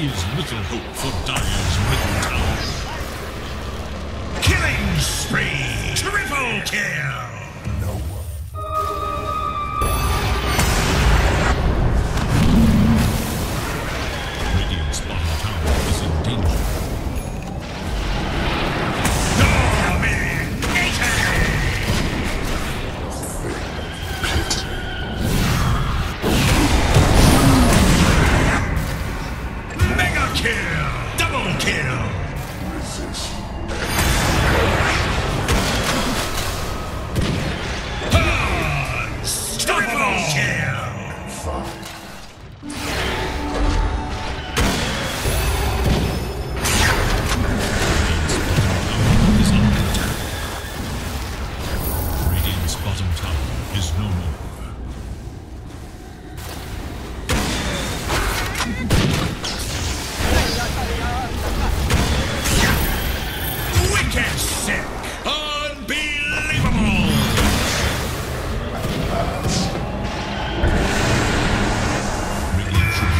Is little hope for Dire's middle tower. Killing spree! Triple kill! Is no more. Wicked sick! Unbelievable!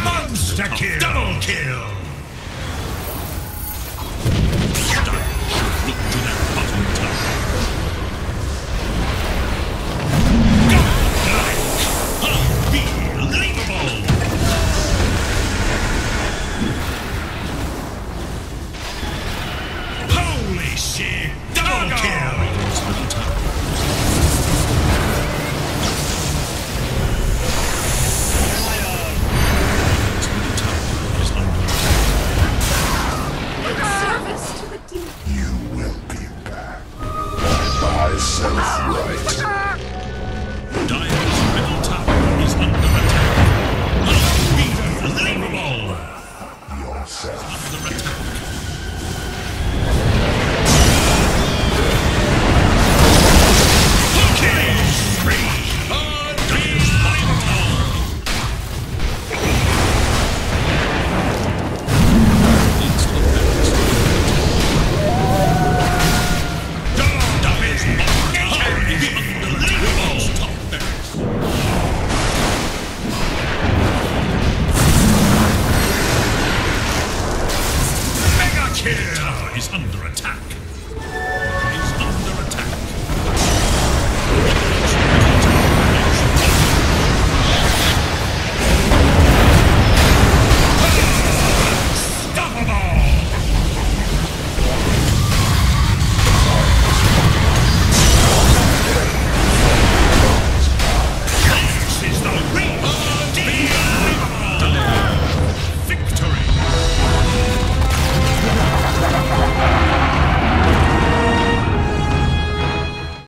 Monster kill! Double kill! myself right.